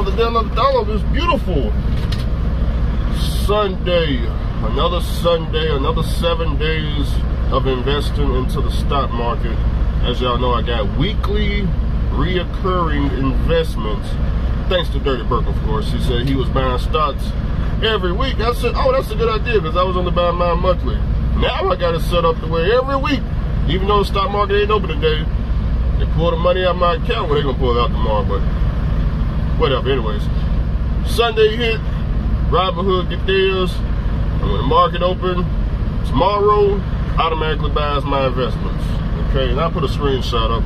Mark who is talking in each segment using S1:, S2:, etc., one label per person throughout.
S1: Another day, another dollar. It's beautiful. Sunday, another Sunday, another seven days of investing into the stock market. As y'all know, I got weekly reoccurring investments. Thanks to Dirty Burke, of course. He said he was buying stocks every week. I said, oh, that's a good idea because I was only buying mine monthly. Now I got it set up the way every week, even though the stock market ain't open today, they pull the money out of my account. Well, they gonna pull it out tomorrow, but whatever. Anyways, Sunday hit, Robinhood get theirs, and when the market open tomorrow, automatically buys my investments. Okay, and I put a screenshot up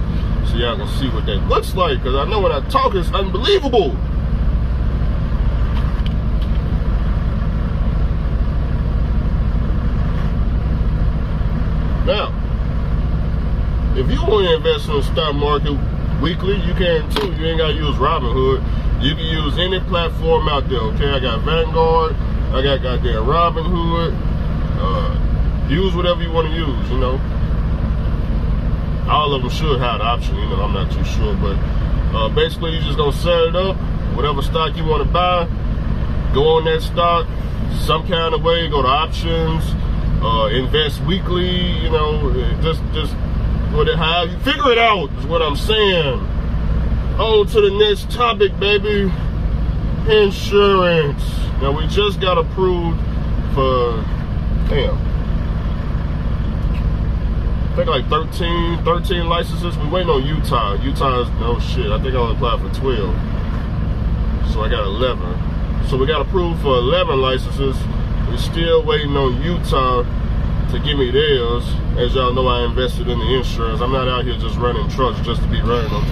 S1: so y'all can see what that looks like, because I know when I talk, it's unbelievable. Now, if you want to invest in the stock market weekly, you can too. You ain't got to use Robinhood. You can use any platform out there, okay? I got Vanguard, I got goddamn Robinhood. Uh, use whatever you want to use, you know. All of them should have the option, you know, I'm not too sure. But uh, basically, you just going to set it up, whatever stock you want to buy, go on that stock some kind of way, go to options, uh, invest weekly, you know, just, just what it, how figure it out is what I'm saying. On to the next topic, baby. Insurance. Now we just got approved for damn. I think like 13, 13 licenses. We waiting on Utah. Utah's no oh, shit. I think I only applied for 12. So I got 11. So we got approved for 11 licenses. We're still waiting on Utah to give me theirs. As y'all know, I invested in the insurance. I'm not out here just running trucks just to be running them.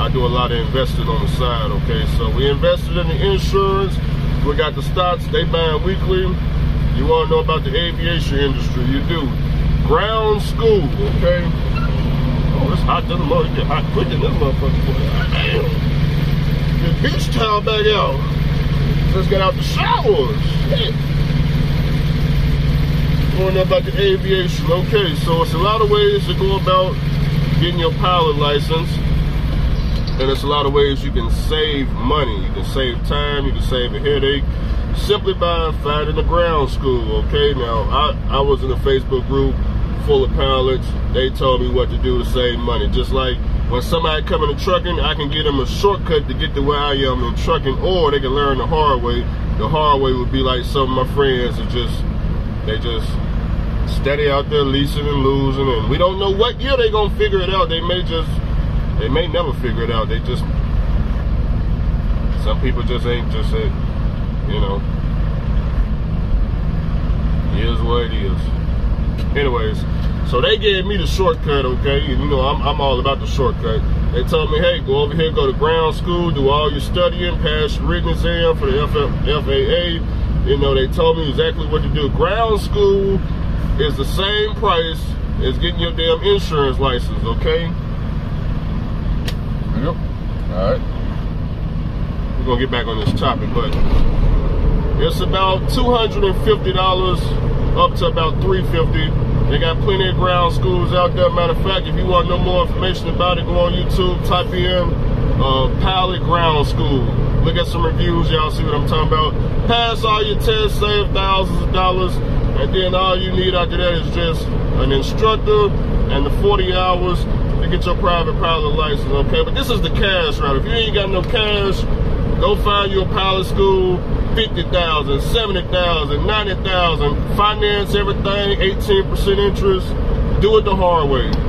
S1: I do a lot of investing on the side, okay? So we invested in the insurance. We got the stocks, they buying weekly. You wanna know about the aviation industry, you do. Ground school, okay? Oh, it's hot to the mother. Get hot quick in this motherfucker. Damn. Get beach towel back out. Just get out the showers. Shit about the aviation. Okay, so it's a lot of ways to go about getting your pilot license. And it's a lot of ways you can save money. You can save time, you can save a headache simply by finding a ground school, okay? Now, I, I was in a Facebook group full of pilots. They told me what to do to save money. Just like when somebody come into trucking, I can give them a shortcut to get to where I am in trucking, or they can learn the hard way. The hard way would be like some of my friends that just, they just steady out there leasing and losing, and we don't know what year they gonna figure it out. They may just, they may never figure it out. They just, some people just ain't just it, you know. Here's what it is. Anyways, so they gave me the shortcut, okay? You know, I'm, I'm all about the shortcut. They told me, hey, go over here, go to ground school, do all your studying, pass your written exam for the FAA. You know, they told me exactly what to do. Ground school is the same price as getting your damn insurance license, okay? Yep. All right. We're gonna get back on this topic, but it's about $250 up to about 350 They got plenty of ground schools out there. Matter of fact, if you want no more information about it, go on YouTube, type in uh, Pilot Ground School. Look at some reviews, y'all see what I'm talking about. Pass all your tests, save thousands of dollars and then all you need after that is just an instructor and the 40 hours to get your private pilot license, okay? But this is the cash route. If you ain't got no cash, go find your pilot school, 50,000, 70,000, 90,000, finance everything, 18% interest. Do it the hard way.